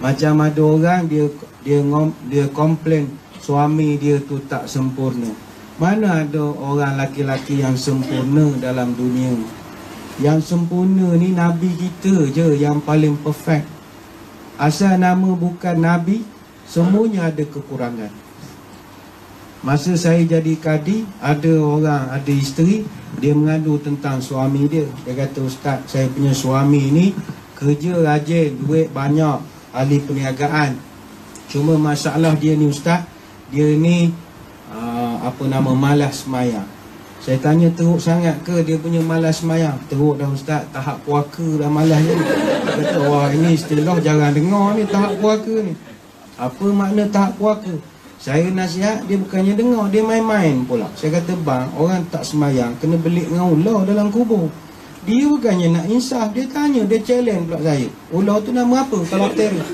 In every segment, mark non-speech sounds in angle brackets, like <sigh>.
Macam ada orang dia dia ngom, dia komplain suami dia tu tak sempurna. Mana ada orang laki-laki yang sempurna dalam dunia? Yang sempurna ni nabi kita je yang paling perfect. Asal nama bukan nabi, semuanya ada kekurangan. Masa saya jadi kadi, ada orang, ada isteri, dia mengadu tentang suami dia. Dia kata, Ustaz, saya punya suami ni kerja rajin, duit banyak, ahli perniagaan. Cuma masalah dia ni Ustaz, dia ni uh, apa nama malas semayang. Saya tanya teruk sangat ke dia punya malas semayang? Teruk dah Ustaz, tahap puaka dah malas ni. Kata, wah ini istilah jarang dengar ni tahap puaka ni. Apa makna tahap puaka? Saya nasihat dia bukannya dengar Dia main-main pula Saya kata bang Orang tak semayang Kena belik dengan ular dalam kubur Dia bukannya nak insaf Dia tanya Dia challenge pula saya. Ular tu nama apa? Kalau teror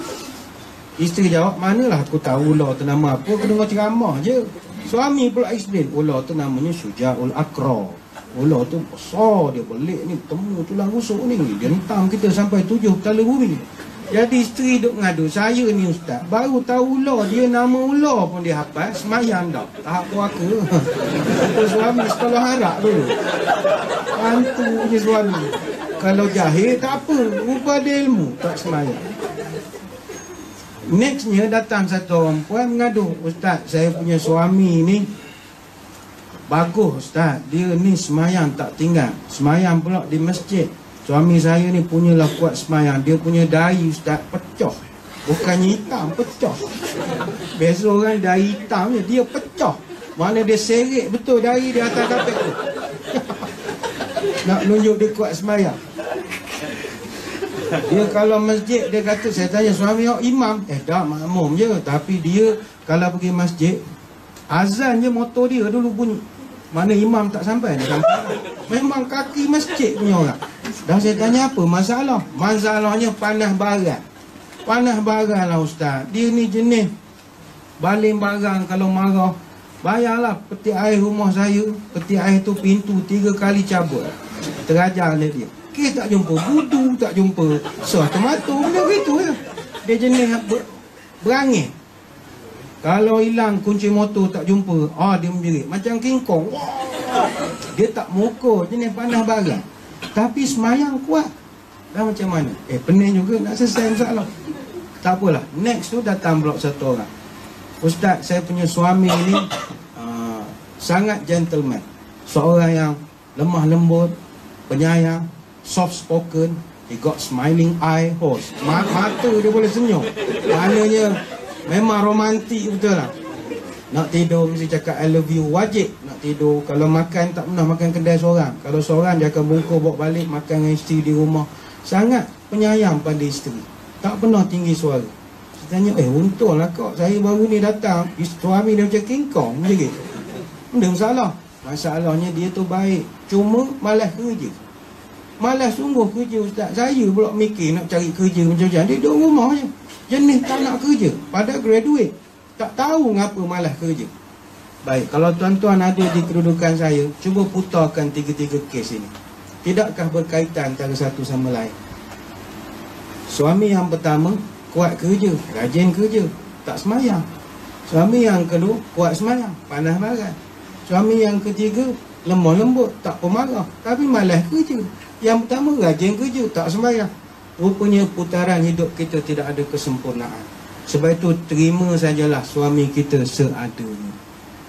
Isteri jawab Manalah aku tahu ular tu nama apa Aku dengar ceramah je. Suami pula explain Ular tu namanya Syuja'ul Akra. Ular tu besar Dia belik ni Temu tulang rusuk ni. Dia hentam kita sampai tujuh kali bumi jadi isteri duk ngadu. Saya ni ustaz. Baru tahu ular Dia nama ular pun dia hafal. Semayang dah. Tahap puaka. <laughs> Itu suami sekolah harap dulu. Hantu punya suami. Kalau jahil tak apa. Rupa ada ilmu. Tak semayang. Nextnya datang satu orang puan mengadu Ustaz saya punya suami ni Bagus Ustaz. Dia ni semayang tak tinggal. Semayang pula di masjid Suami saya ni punyalah kuat semayang. Dia punya dahi ustaz pecah. Bukannya hitam, pecah. Biasa orang dahi hitam ni Dia pecah. Mana dia serik betul dahi di atas kapek tu. <laughs> Nak tunjuk dia kuat semayang. Dia kalau masjid Dia kata saya tanya suami awak imam? Eh dah makmum je. Tapi dia Kalau pergi masjid Azan je motor dia dulu bunyi. Mana imam tak sampai. Memang kaki masjid punya orang Dah saya tanya apa masalah? Masalahnya panah barat. Panah barat lah ustaz. Dia ni jenis baling barang kalau marah. Bayarlah peti air rumah saya. Peti air tu pintu tiga kali cabut. Terajar oleh dia. Kes tak jumpa. Budu tak jumpa. So, tomato benda gitu ya. Dia jenis ber, berangin. Kalau hilang kunci motor tak jumpa. Ah dia menjerit. Macam King Kong. Dia tak muka jenis panah barang. Tapi semayang kuat. Dah macam mana? Eh pening juga nak selesai masalah. Tak apalah. Next tu datang blok satu orang. Ustaz saya punya suami ni uh, <coughs> Sangat gentleman. Seorang yang lemah lembut Penyayang Soft spoken. He got smiling eye horse Mata dia boleh senyum. Maknanya Memang romantik betul lah nak tidur mesti cakap I love you. Wajib nak tidur. Kalau makan tak pernah makan kedai seorang. Kalau seorang dia akan bungkus bawa balik Makan dengan isteri di rumah. Sangat penyayang pada isteri. Tak pernah tinggi suara. Saya tanya eh untunglah kau. Saya baru ni datang. Suami dia macam kingkong Macam gitu. Ada masalah. Masalahnya dia tu baik. Cuma malas kerja. Malas sungguh kerja ustaz. Saya pula mikir nak cari kerja macam-macam. Dia duduk rumah je. Jenis tak nak kerja. Pada graduate tak tahu ngapa malah kerja. Baik, kalau tuan-tuan ada di kedudukan saya, cuba putarkan tiga-tiga kes ini. Tidakkah berkaitan antara satu sama lain? Suami yang pertama, kuat kerja, rajin kerja, tak semayang. Suami yang kedua, kuat semayang, panas barat. Suami yang ketiga, lemah lembut, tak pemarah, tapi malas kerja. Yang pertama, rajin kerja, tak semayang. Rupanya putaran hidup kita tidak ada kesempurnaan. Sebab itu terima sajalah suami kita seadanya.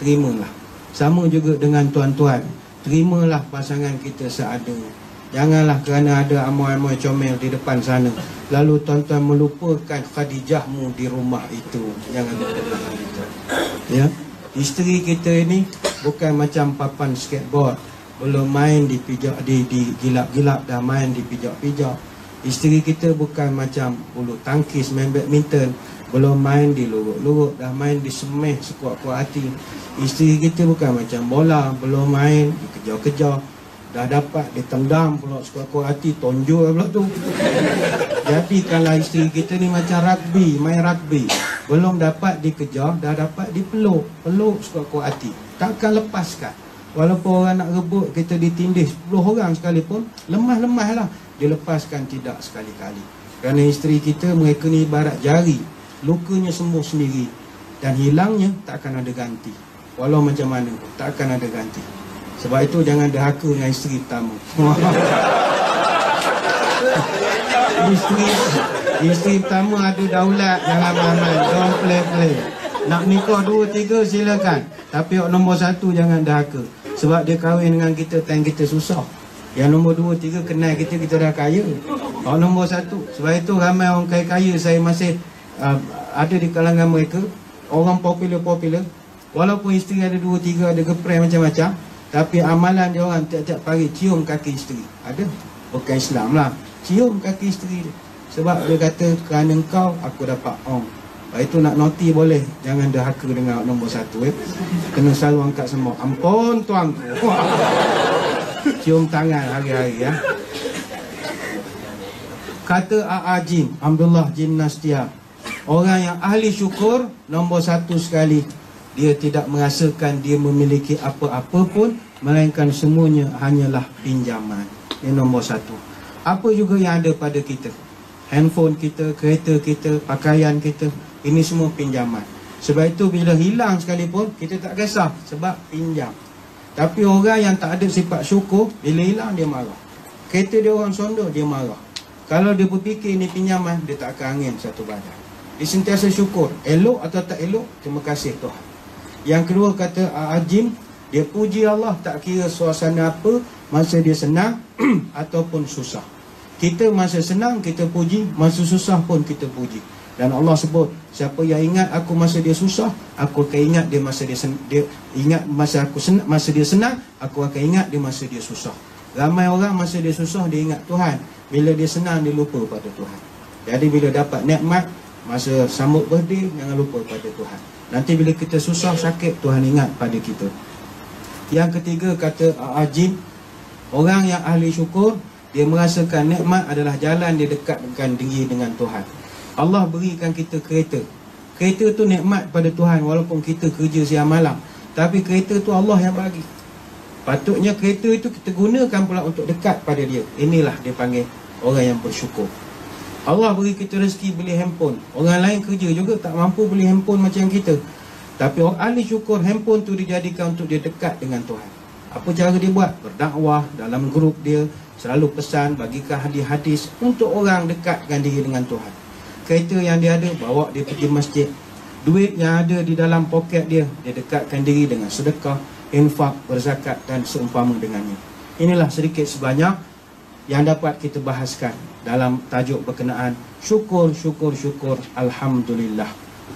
Terimalah. Sama juga dengan tuan-tuan. Terimalah pasangan kita seadanya. Janganlah kerana ada amoy-amoy comel di depan sana. Lalu tuan-tuan melupakan Khadijahmu di rumah itu. Jangan lupa itu. Ya. Isteri kita ini bukan macam papan skateboard. Belum main di pijak di di gilap-gilap dah main di pijak-pijak. Isteri kita bukan macam bulu tangkis main badminton belum main di luruk-luruk Dah main di semeh sekuat-kuat hati. Isteri kita bukan macam bola Belum main, dikejar-kejar Dah dapat, ditendam pula sekuat-kuat hati Tonjol pula tu. Jadi kalau isteri kita ni macam rugby Main rugby Belum dapat dikejar, dah dapat dipeluk Peluk. Sekuat-kuat hati. Takkan lepaskan. Walaupun orang nak rebut Kita ditindih 10 orang sekalipun Lemah-lemah lah Dilepaskan tidak sekali-kali. Kerana isteri kita mereka ni ibarat jari Lukanya sembuh sendiri Dan hilangnya tak akan ada ganti. Walau macam mana tak akan ada ganti. Sebab itu jangan derhaka dengan isteri pertama <laughs> Isteri Isteri pertama ada daulat Jangan main-main Don't play-play Nak nikah dua tiga silakan. Tapi nombor satu jangan derhaka. Sebab dia kahwin dengan kita Time kita susah. Yang nombor dua tiga kenal kita Kita dah kaya. Kalau nombor satu. Sebab itu ramai orang kaya-kaya Saya masih uh, Ada di kalangan mereka Orang popular-popular Walaupun isteri ada dua tiga Ada gepres macam-macam Tapi amalan dia orang Tiap-tiap pagi cium kaki isteri. Ada? Bukan Islam lah. Cium kaki isteri dia. Sebab dia kata Kerana kau aku dapat om. Lepas itu nak noti boleh. Jangan derhaka dengan nombor satu eh. Kena selalu angkat semua. Ampun tuan <laughs> Cium tangan hari-hari ya. Kata A.A. Jin Alhamdulillah Jin Nastia Orang yang ahli syukur Nombor satu sekali Dia tidak merasakan dia memiliki apa-apa pun Melainkan semuanya hanyalah pinjaman. Ini nombor satu. Apa juga yang ada pada kita? Handphone kita, kereta kita, pakaian kita Ini semua pinjaman. Sebab itu bila hilang sekalipun Kita tak kisah sebab pinjam. Tapi orang yang tak ada sifat syukur Bila hilang dia marah. Kereta dia orang sondor dia marah. Kalau dia berfikir ini pinjaman Dia tak akan angin satu badan dia sentiasa syukur. Elok atau tak elok Terima kasih Tuhan. Yang kedua kata Ajim Dia puji Allah Tak kira suasana apa Masa dia senang <clears throat> Ataupun susah. Kita masa senang Kita puji Masa susah pun kita puji. Dan Allah sebut Siapa yang ingat aku masa dia susah Aku akan ingat dia masa dia, sen- dia Ingat masa aku senang Masa dia senang Aku akan ingat dia masa dia susah. Ramai orang masa dia susah Dia ingat Tuhan. Bila dia senang Dia lupa pada Tuhan. Jadi bila dapat nikmat Masa sambut birthday Jangan lupa pada Tuhan. Nanti bila kita susah sakit Tuhan ingat pada kita. Yang ketiga kata Ajib Orang yang ahli syukur Dia merasakan nikmat adalah jalan Dia dekatkan diri dengan Tuhan. Allah berikan kita kereta. Kereta tu nikmat pada Tuhan Walaupun kita kerja siang malam. Tapi kereta tu Allah yang bagi. Patutnya kereta itu kita gunakan pula Untuk dekat pada dia. Inilah dia panggil Orang yang bersyukur Allah beri kita rezeki beli handphone. Orang lain kerja juga tak mampu beli handphone macam kita. Tapi orang ahli syukur handphone tu dijadikan untuk dia dekat dengan Tuhan. Apa cara dia buat? Berdakwah dalam grup dia. Selalu pesan, bagikan hadis-hadis untuk orang dekatkan diri dengan Tuhan. Kereta yang dia ada, bawa dia pergi masjid. Duit yang ada di dalam poket dia, dia dekatkan diri dengan sedekah, infak, berzakat dan seumpama dengannya. Inilah sedikit sebanyak yang dapat kita bahaskan dalam tajuk berkenaan syukur syukur syukur alhamdulillah.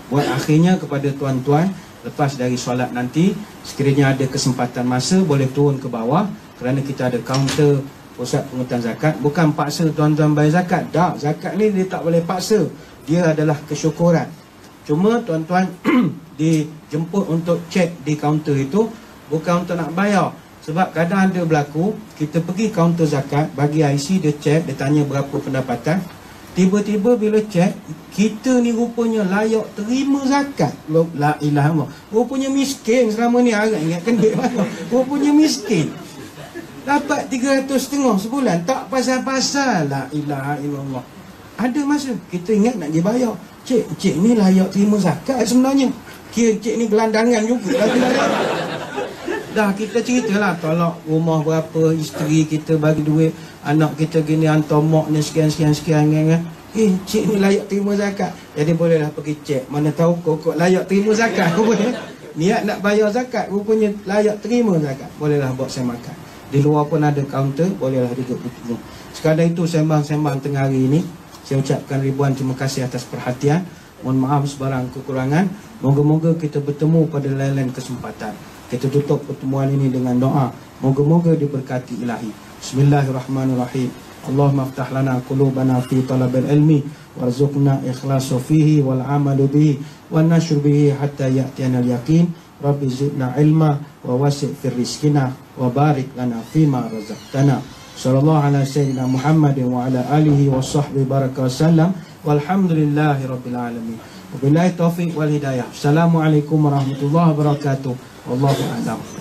Buat akhirnya kepada tuan-tuan lepas dari solat nanti sekiranya ada kesempatan masa boleh turun ke bawah kerana kita ada kaunter pusat pengutan zakat bukan paksa tuan-tuan bayar zakat. Tak, zakat ni dia tak boleh paksa. Dia adalah kesyukuran. Cuma tuan-tuan <clears throat> dijemput untuk cek di kaunter itu bukan untuk nak bayar sebab kadang ada berlaku Kita pergi kaunter zakat Bagi IC dia cek Dia tanya berapa pendapatan. Tiba-tiba bila cek Kita ni rupanya layak terima zakat. La ilah Allah Rupanya miskin selama ni Harap ingatkan duit mana <laughs> Rupanya miskin. Dapat 300 setengah sebulan Tak pasal-pasal. La ilah Allah Ada masa kita ingat nak dia bayar. Cik, cik ni layak terima zakat sebenarnya. Kira cik ni gelandangan juga Dah kita ceritalah Tolak rumah berapa Isteri kita bagi duit Anak kita gini Hantar mak ni sekian-sekian-sekian kan? Eh cik ni layak terima zakat. Jadi bolehlah pergi cek. Mana tahu kau kok layak terima zakat. <laughs> Niat nak bayar zakat Rupanya layak terima zakat. Bolehlah buat saya makan Di luar pun ada kaunter Bolehlah duduk bertemu. Sekadar itu sembang-sembang tengah hari ini Saya ucapkan ribuan terima kasih atas perhatian. Mohon maaf sebarang kekurangan. Moga-moga kita bertemu pada lain-lain kesempatan kita tutup pertemuan ini dengan doa. Moga-moga diberkati ilahi. Bismillahirrahmanirrahim. Allahumma aftah lana qulubana fi talabil ilmi warzuqna ikhlasa fihi wal amalu bihi wan nashr bihi hatta ya'tiyana al yaqin. Rabbi zidna ilma wa wasi' fi rizqina wa barik lana fima razaqtana. Sallallahu ala sayyidina Muhammadin wa ala alihi wa sahbihi baraka wasallam. Walhamdulillahi rabbil alamin. Wabillahi taufiq wal hidayah. Assalamualaikum warahmatullahi wabarakatuh. والله أعلم.